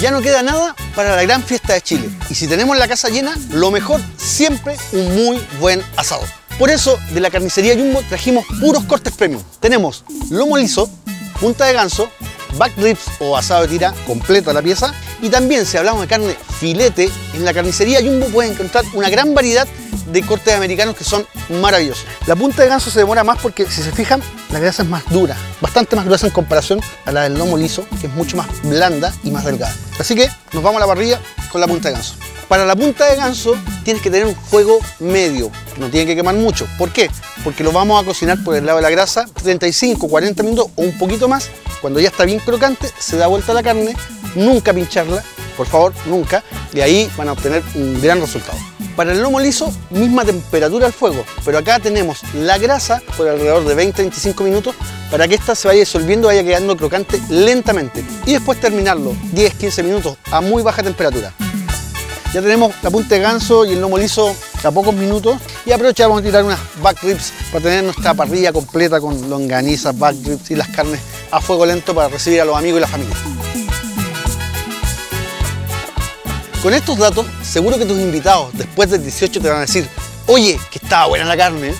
Ya no queda nada para la gran fiesta de Chile. Y si tenemos la casa llena, lo mejor siempre un muy buen asado. Por eso, de la carnicería Jumbo trajimos puros cortes premium. Tenemos lomo liso, punta de ganso, back ribs o asado de tira completo a la pieza. Y también, si hablamos de carne filete, en la carnicería Jumbo puedes encontrar una gran variedad de cortes americanos que son maravillosos. La punta de ganso se demora más porque, si se fijan, la grasa es más dura, bastante más gruesa en comparación a la del lomo liso, que es mucho más blanda y más delgada. Así que nos vamos a la parrilla con la punta de ganso. Para la punta de ganso tienes que tener un fuego medio, no tiene que quemar mucho. ¿Por qué? Porque lo vamos a cocinar por el lado de la grasa 35, 40 minutos o un poquito más. Cuando ya está bien crocante, se da vuelta la carne, nunca pincharla, por favor, nunca, y ahí van a obtener un gran resultado. Para el lomo liso, misma temperatura al fuego, pero acá tenemos la grasa por alrededor de 20-25 minutos para que ésta se vaya disolviendo vaya quedando crocante lentamente. Y después terminarlo 10-15 minutos a muy baja temperatura. Ya tenemos la punta de ganso y el lomo liso a pocos minutos y aprovechamos a tirar unas back ribs para tener nuestra parrilla completa con longanizas, back ribs y las carnes a fuego lento para recibir a los amigos y la familia. Con estos datos, seguro que tus invitados después del 18 te van a decir, oye, que estaba buena la carne,